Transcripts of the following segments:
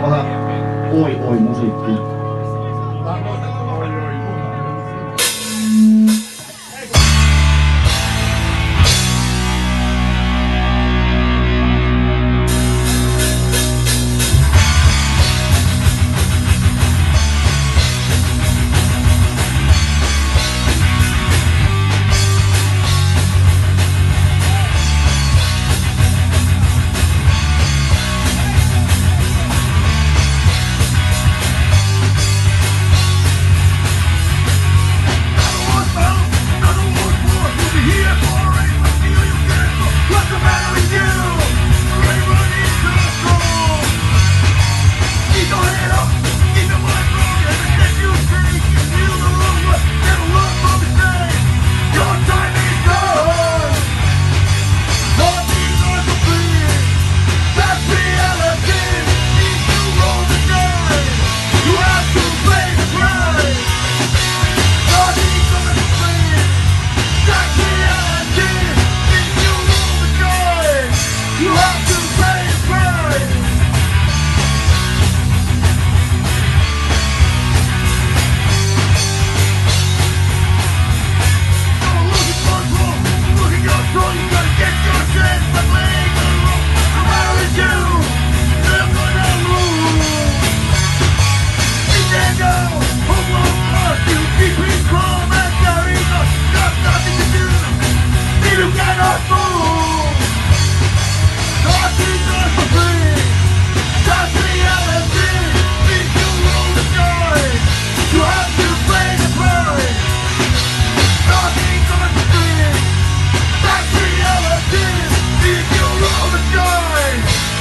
まだ多いおいもうちょいって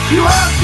You have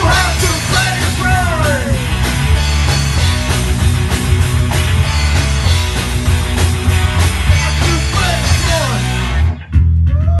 You have to